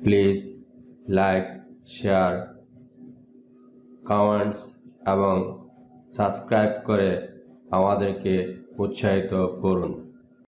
Please like share comments এবং subscribe করে আমাদেরকে উৎসাহিত করুন।